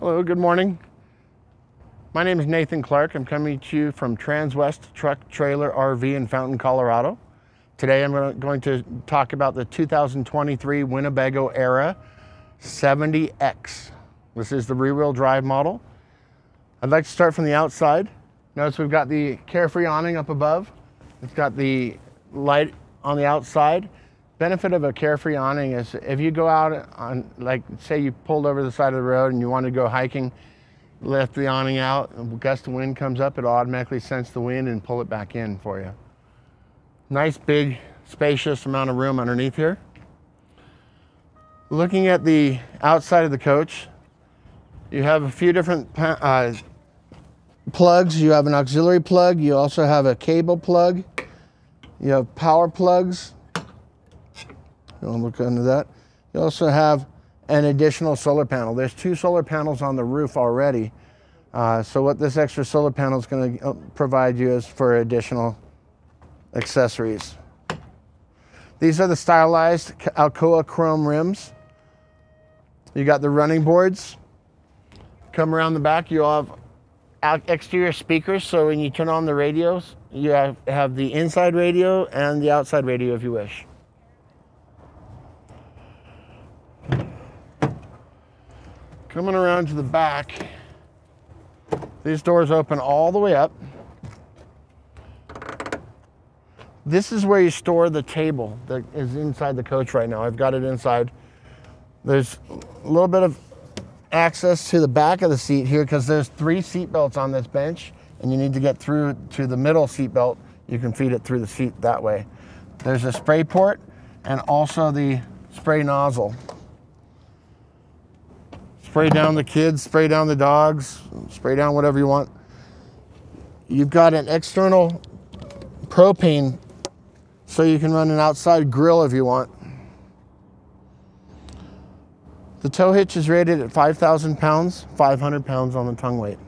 Hello, good morning. My name is Nathan Clark. I'm coming to you from Transwest Truck Trailer RV in Fountain, Colorado. Today I'm going to talk about the 2023 Winnebago Era 70X. This is the rear-wheel drive model. I'd like to start from the outside. Notice we've got the carefree awning up above. It's got the light on the outside. Benefit of a carefree awning is if you go out on, like say you pulled over the side of the road and you want to go hiking, lift the awning out, a gust of wind comes up, it'll automatically sense the wind and pull it back in for you. Nice big spacious amount of room underneath here. Looking at the outside of the coach, you have a few different uh, plugs. You have an auxiliary plug. You also have a cable plug. You have power plugs you want to look under that. You also have an additional solar panel. There's two solar panels on the roof already. Uh, so what this extra solar panel is going to uh, provide you is for additional accessories. These are the stylized Alcoa chrome rims. You got the running boards. Come around the back, you have exterior speakers. So when you turn on the radios, you have, have the inside radio and the outside radio if you wish. Coming around to the back, these doors open all the way up. This is where you store the table that is inside the coach right now. I've got it inside. There's a little bit of access to the back of the seat here because there's three seat belts on this bench and you need to get through to the middle seat belt. You can feed it through the seat that way. There's a spray port and also the spray nozzle. Spray down the kids, spray down the dogs, spray down whatever you want. You've got an external propane so you can run an outside grill if you want. The tow hitch is rated at 5,000 pounds, 500 pounds on the tongue weight.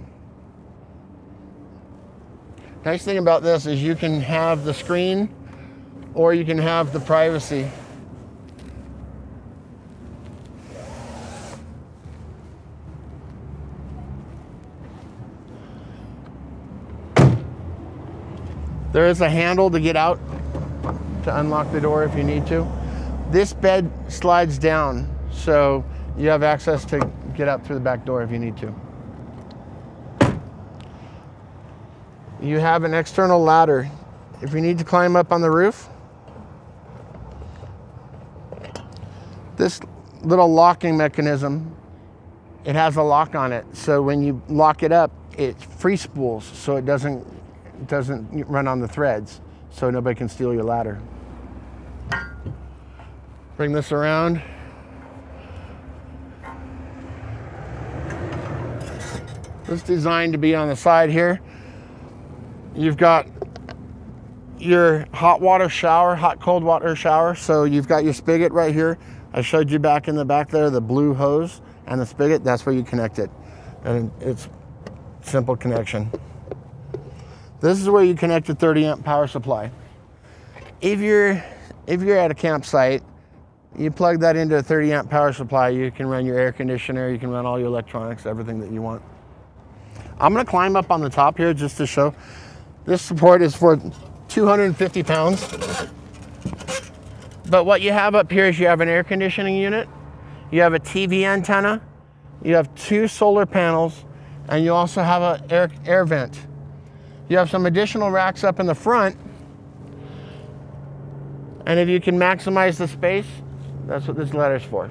Nice thing about this is you can have the screen or you can have the privacy There is a handle to get out to unlock the door if you need to. This bed slides down, so you have access to get out through the back door if you need to. You have an external ladder. If you need to climb up on the roof, this little locking mechanism, it has a lock on it. So when you lock it up, it free spools so it doesn't doesn't run on the threads so nobody can steal your ladder. Bring this around. This is designed to be on the side here. You've got your hot water shower, hot cold water shower. So you've got your spigot right here. I showed you back in the back there, the blue hose and the spigot, that's where you connect it. And it's simple connection. This is where you connect your 30 amp power supply. If you're, if you're at a campsite, you plug that into a 30 amp power supply, you can run your air conditioner, you can run all your electronics, everything that you want. I'm gonna climb up on the top here just to show. This support is for 250 pounds. But what you have up here is you have an air conditioning unit, you have a TV antenna, you have two solar panels, and you also have an air, air vent. You have some additional racks up in the front. And if you can maximize the space, that's what this letter's for.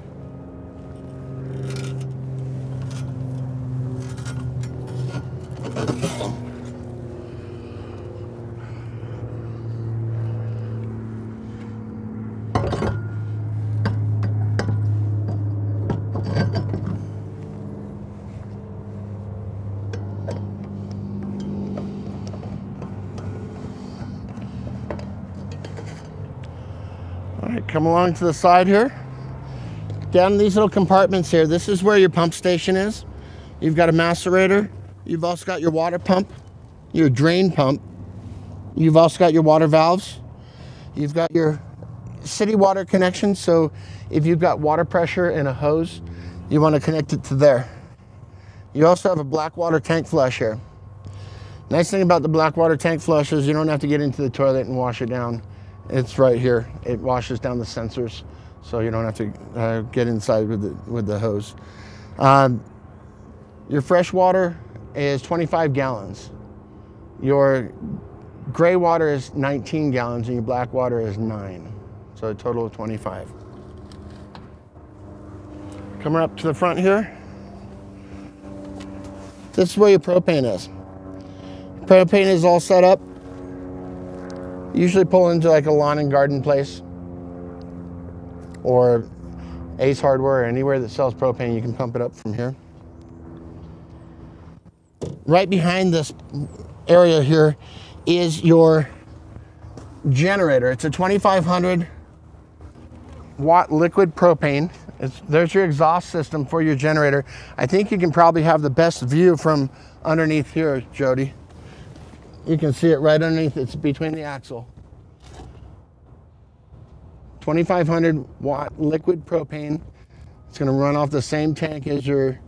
Come along to the side here. Down in these little compartments here, this is where your pump station is. You've got a macerator. You've also got your water pump, your drain pump. You've also got your water valves. You've got your city water connection. So if you've got water pressure in a hose, you want to connect it to there. You also have a black water tank flush here. Nice thing about the black water tank flush is you don't have to get into the toilet and wash it down. It's right here. It washes down the sensors, so you don't have to uh, get inside with the, with the hose. Um, your fresh water is 25 gallons. Your gray water is 19 gallons and your black water is nine. So a total of 25. Coming up to the front here. This is where your propane is. Propane is all set up. Usually pull into like a lawn and garden place or Ace Hardware or anywhere that sells propane, you can pump it up from here. Right behind this area here is your generator. It's a 2500 watt liquid propane. It's, there's your exhaust system for your generator. I think you can probably have the best view from underneath here, Jody. You can see it right underneath. It's between the axle. 2500 watt liquid propane. It's going to run off the same tank as your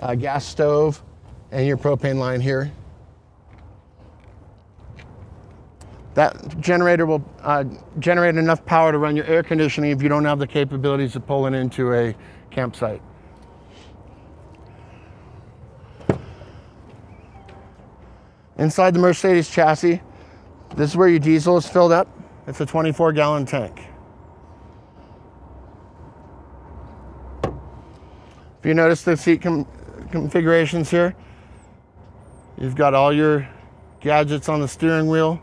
uh, gas stove and your propane line here. That generator will uh, generate enough power to run your air conditioning if you don't have the capabilities of pulling into a campsite. Inside the Mercedes chassis, this is where your diesel is filled up. It's a 24 gallon tank. If you notice the seat configurations here, you've got all your gadgets on the steering wheel,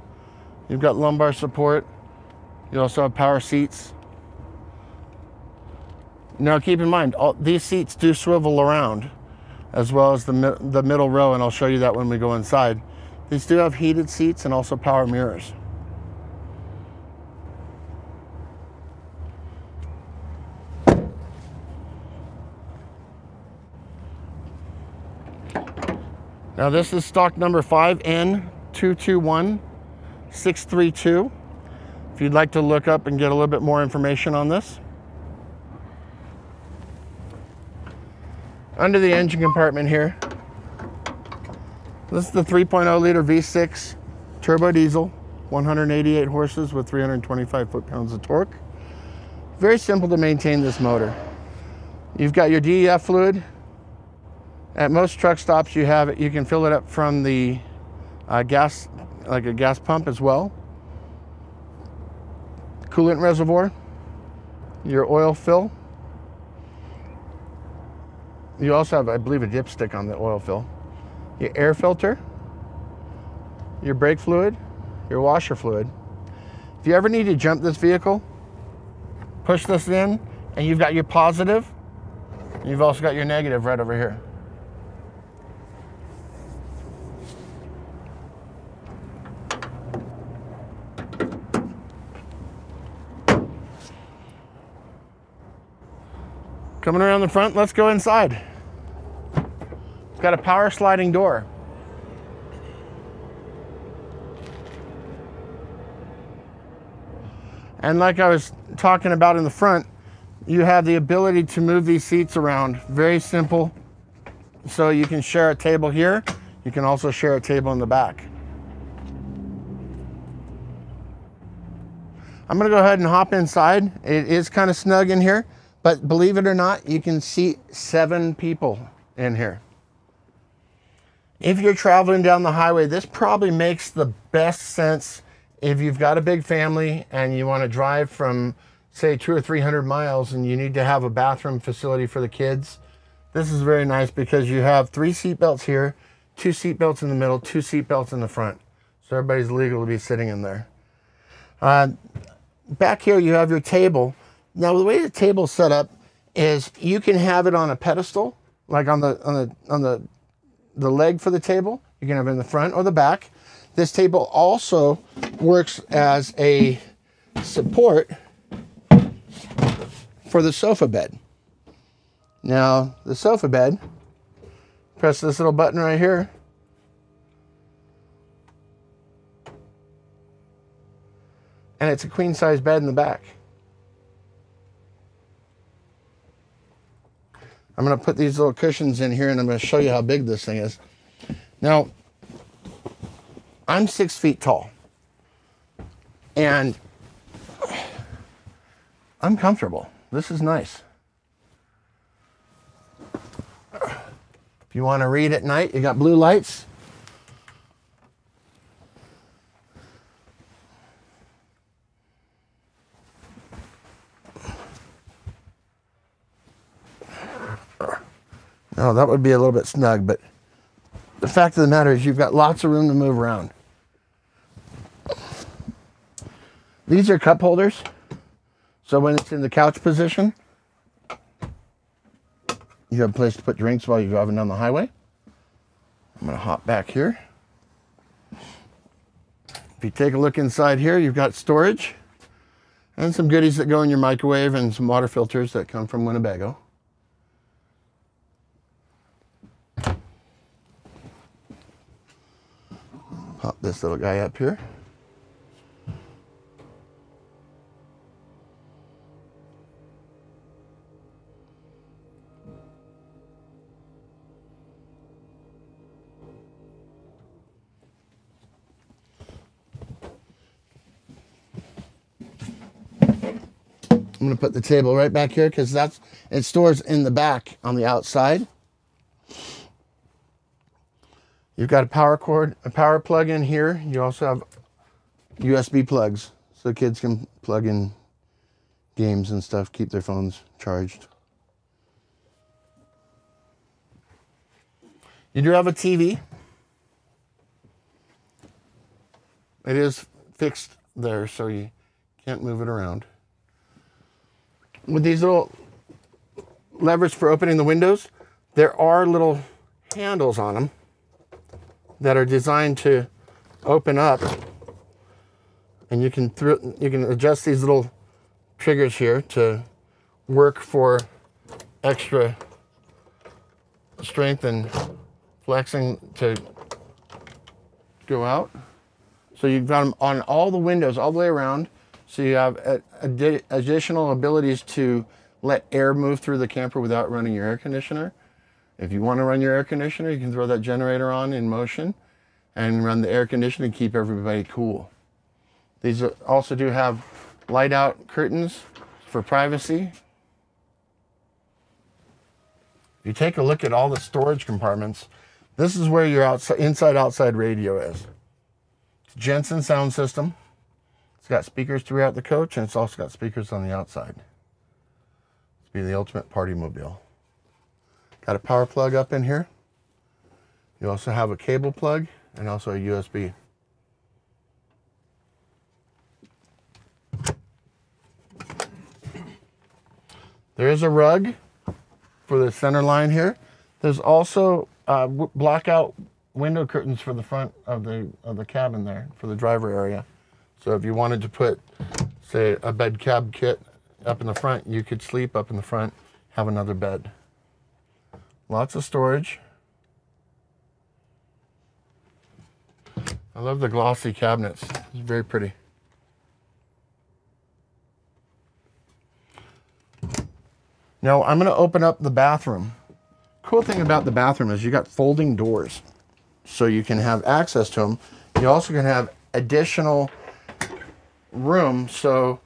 You've got lumbar support. You also have power seats. Now keep in mind, all, these seats do swivel around as well as the, the middle row, and I'll show you that when we go inside. These do have heated seats and also power mirrors. Now this is stock number 5N221632. if you'd like to look up and get a little bit more information on this. Under the engine compartment here, this is the 3.0 liter V6 turbo diesel, 188 horses with 325 foot-pounds of torque. Very simple to maintain this motor. You've got your DEF fluid. At most truck stops you have it, you can fill it up from the uh, gas like a gas pump as well. Coolant reservoir, your oil fill. You also have, I believe, a dipstick on the oil fill. Your air filter, your brake fluid, your washer fluid. If you ever need to jump this vehicle, push this in, and you've got your positive, you've also got your negative right over here. Coming around the front, let's go inside. Got a power sliding door. And like I was talking about in the front, you have the ability to move these seats around. Very simple. So you can share a table here. You can also share a table in the back. I'm gonna go ahead and hop inside. It is kind of snug in here. But believe it or not, you can seat seven people in here. If you're traveling down the highway, this probably makes the best sense if you've got a big family and you want to drive from, say, two or 300 miles and you need to have a bathroom facility for the kids. This is very nice because you have three seat belts here, two seat belts in the middle, two seat belts in the front. So everybody's legal to be sitting in there. Uh, back here, you have your table now the way the table's set up is you can have it on a pedestal, like on the on the on the the leg for the table. You can have it in the front or the back. This table also works as a support for the sofa bed. Now, the sofa bed, press this little button right here. And it's a queen size bed in the back. I'm gonna put these little cushions in here and I'm gonna show you how big this thing is. Now, I'm six feet tall and I'm comfortable. This is nice. If you want to read at night, you got blue lights. That would be a little bit snug, but the fact of the matter is you've got lots of room to move around. These are cup holders. So when it's in the couch position, you have a place to put drinks while you're driving down the highway. I'm gonna hop back here. If you take a look inside here, you've got storage and some goodies that go in your microwave and some water filters that come from Winnebago. Pop this little guy up here. I'm gonna put the table right back here because that's it stores in the back on the outside. You've got a power cord, a power plug in here. You also have USB plugs so kids can plug in games and stuff, keep their phones charged. You do have a TV. It is fixed there, so you can't move it around. With these little levers for opening the windows, there are little handles on them that are designed to open up and you can you can adjust these little triggers here to work for extra strength and flexing to go out. So you've got them on all the windows all the way around. So you have additional abilities to let air move through the camper without running your air conditioner. If you want to run your air conditioner, you can throw that generator on in motion and run the air conditioner and keep everybody cool. These also do have light out curtains for privacy. If you take a look at all the storage compartments, this is where your outside, inside outside radio is. It's Jensen sound system. It's got speakers throughout the coach and it's also got speakers on the outside. It's be the ultimate party mobile. Got a power plug up in here. You also have a cable plug and also a USB. There is a rug for the center line here. There's also uh, blackout window curtains for the front of the of the cabin there for the driver area. So if you wanted to put, say, a bed cab kit up in the front, you could sleep up in the front, have another bed. Lots of storage. I love the glossy cabinets. It's very pretty. Now I'm going to open up the bathroom. Cool thing about the bathroom is you got folding doors so you can have access to them. You also can have additional room so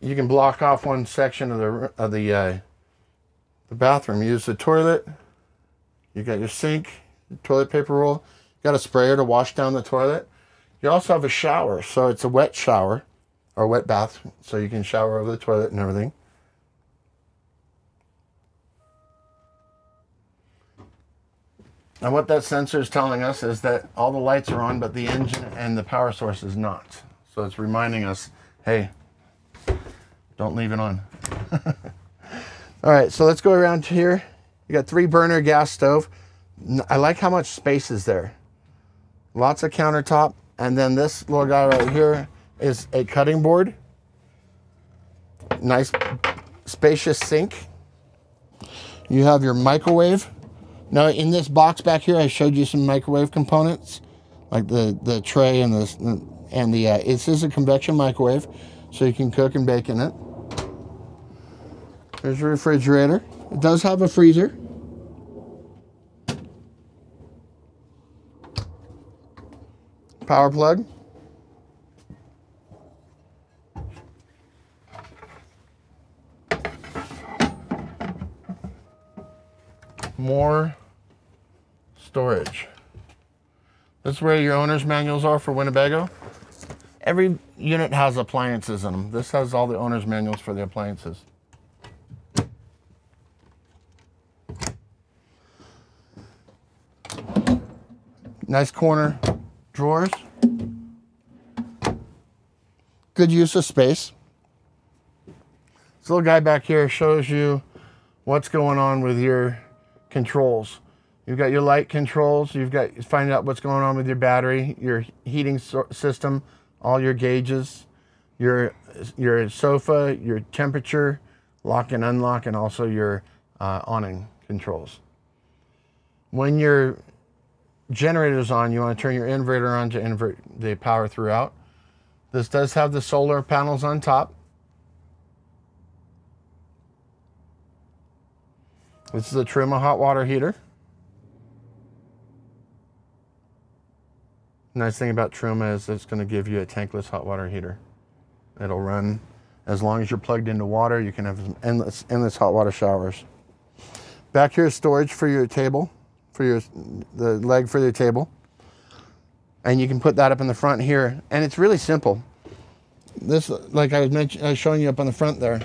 you can block off one section of the of the uh, the bathroom. You Use the toilet. You got your sink, toilet paper roll. Got a sprayer to wash down the toilet. You also have a shower, so it's a wet shower or wet bath, so you can shower over the toilet and everything. And what that sensor is telling us is that all the lights are on, but the engine and the power source is not. So it's reminding us, hey, don't leave it on. all right, so let's go around here. You got three burner gas stove. I like how much space is there lots of countertop. And then this little guy right here is a cutting board. Nice spacious sink. You have your microwave. Now in this box back here, I showed you some microwave components, like the, the tray and the, and the, uh, this is a convection microwave, so you can cook and bake in it. There's a refrigerator. It does have a freezer. Power plug. More storage. This is where your owner's manuals are for Winnebago. Every unit has appliances in them. This has all the owner's manuals for the appliances. Nice corner drawers. Good use of space. This little guy back here shows you what's going on with your controls. You've got your light controls. You've got find out what's going on with your battery, your heating system, all your gauges, your your sofa, your temperature, lock and unlock, and also your uh, awning controls. When your generator's on, you want to turn your inverter on to invert the power throughout. This does have the solar panels on top. This is a Truma hot water heater. Nice thing about Truma is it's going to give you a tankless hot water heater. It'll run as long as you're plugged into water. You can have endless, endless hot water showers. Back here is storage for your table, for your the leg for your table. And you can put that up in the front here. And it's really simple. This, like I was, mentioning, I was showing you up on the front there.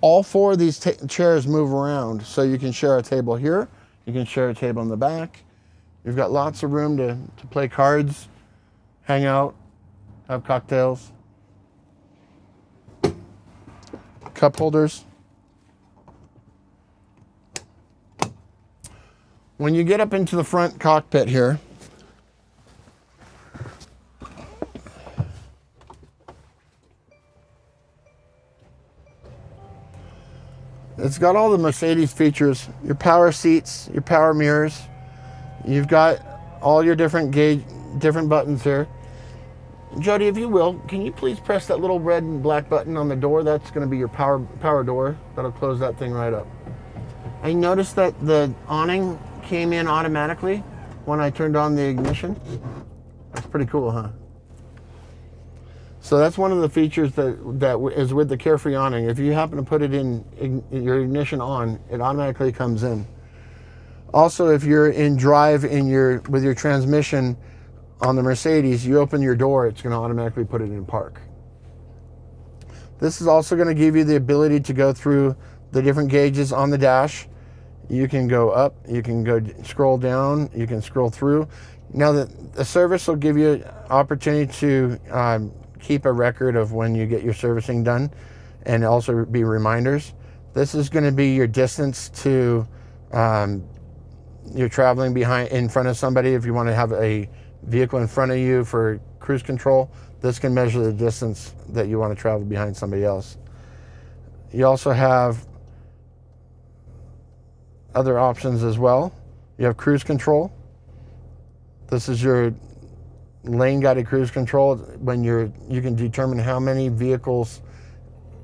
All four of these chairs move around. So you can share a table here. You can share a table in the back. You've got lots of room to, to play cards, hang out, have cocktails. Cup holders. When you get up into the front cockpit here, It's got all the Mercedes features, your power seats, your power mirrors, You've got all your different gauge, different buttons here. Jody, if you will, can you please press that little red and black button on the door? That's going to be your power power door. That'll close that thing right up. I noticed that the awning came in automatically when I turned on the ignition. That's pretty cool, huh? So that's one of the features that that is with the Carefree awning. If you happen to put it in, in your ignition on, it automatically comes in. Also, if you're in drive in your with your transmission on the Mercedes, you open your door, it's going to automatically put it in park. This is also going to give you the ability to go through the different gauges on the dash. You can go up, you can go scroll down, you can scroll through. Now the, the service will give you opportunity to um, keep a record of when you get your servicing done and also be reminders. This is going to be your distance to um, you're traveling behind in front of somebody, if you want to have a vehicle in front of you for cruise control, this can measure the distance that you want to travel behind somebody else. You also have other options as well. You have cruise control. This is your lane guided cruise control when you're you can determine how many vehicles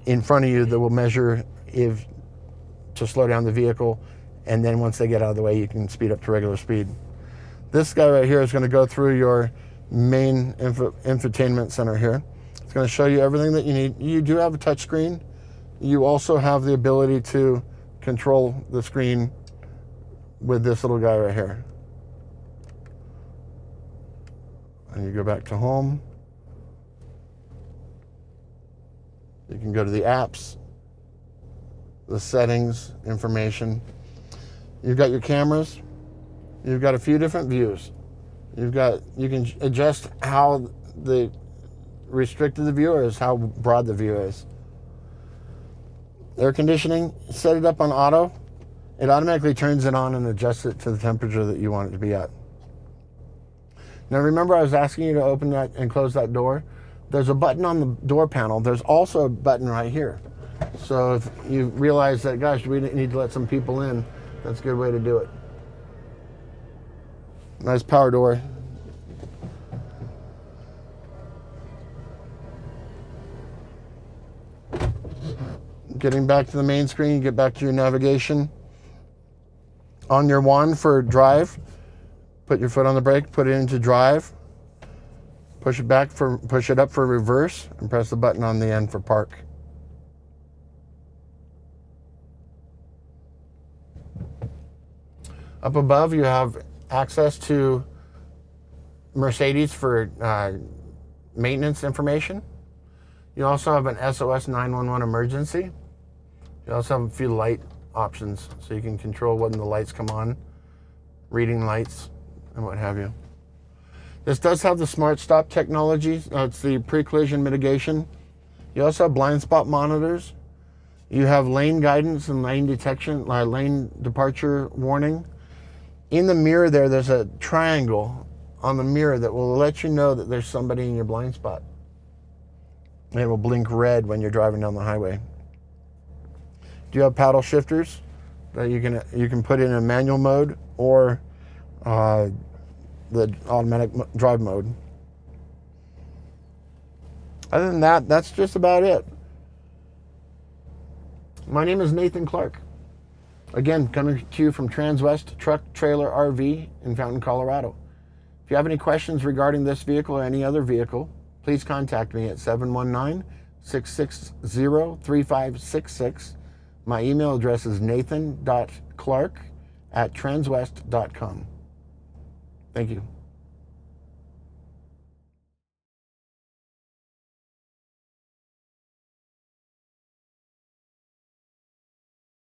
in front of you that will measure if to slow down the vehicle and then once they get out of the way, you can speed up to regular speed. This guy right here is going to go through your main info, infotainment center here. It's going to show you everything that you need. You do have a touch screen. You also have the ability to control the screen with this little guy right here. And you go back to home. You can go to the apps, the settings, information. You've got your cameras. You've got a few different views. You've got you can adjust how the restricted the view is, how broad the view is. Air conditioning, set it up on auto. It automatically turns it on and adjusts it to the temperature that you want it to be at. Now remember I was asking you to open that and close that door? There's a button on the door panel. There's also a button right here. So if you realize that, gosh, we need to let some people in, that's a good way to do it. Nice power door. Getting back to the main screen, you get back to your navigation. On your one for drive, put your foot on the brake, put it into drive. Push it back for push it up for reverse and press the button on the end for park. Up above you have access to Mercedes for uh, maintenance information. You also have an SOS 911 emergency. You also have a few light options so you can control when the lights come on, reading lights, and what have you. This does have the smart stop technology. Uh, it's the pre-collision mitigation. You also have blind spot monitors. You have lane guidance and lane detection, uh, lane departure warning. In the mirror there, there's a triangle on the mirror that will let you know that there's somebody in your blind spot. And it will blink red when you're driving down the highway. Do you have paddle shifters that you can you can put in a manual mode or uh, the automatic drive mode? Other than that, that's just about it. My name is Nathan Clark. Again, coming to you from Transwest Truck Trailer RV in Fountain, Colorado. If you have any questions regarding this vehicle or any other vehicle, please contact me at 719 660 3566. My email address is nathan.clark at transwest.com. Thank you.